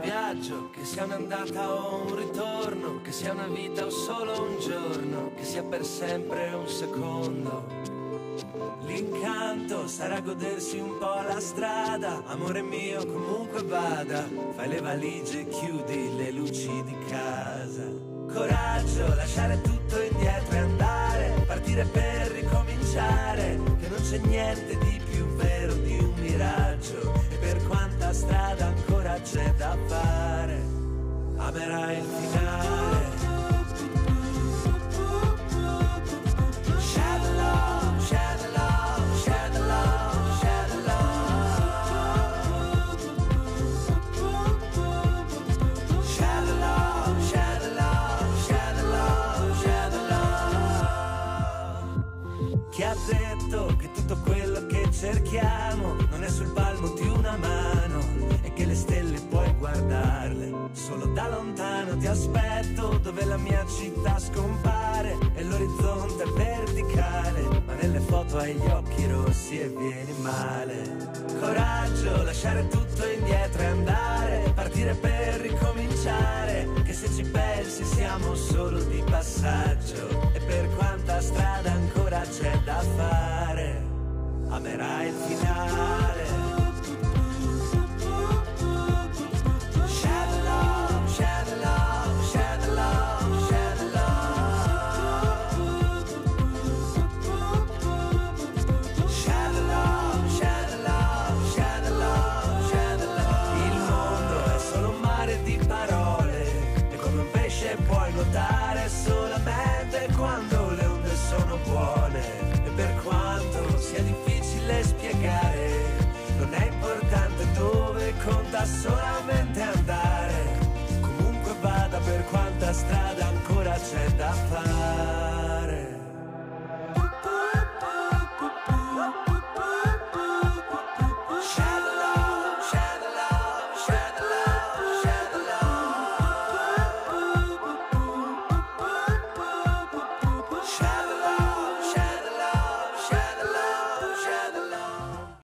viaggio, che sia un'andata o un ritorno, che sia una vita o solo un giorno, che sia per sempre un secondo. L'incanto sarà godersi un po' la strada, amore mio comunque vada, fai le valigie e chiudi le luci di casa. Coraggio, lasciare tutto indietro e andare, partire per ricominciare, che non c'è niente di più vero di un miraggio, e per quanta strada detto che tutto quello che cerchiamo non è sul palmo di una mano e che le stelle puoi guardarle. Solo da lontano ti aspetto dove la mia città scompare e l'orizzonte è verticale ma nelle foto hai gli occhi rossi e vieni male. Coraggio lasciare tutto indietro e andare partire per ricominciare che se ci pensi siamo solo di passaggio e per quanta strada ancora c'è da fare amerai il finale basta solamente andare, comunque vada per quanta strada.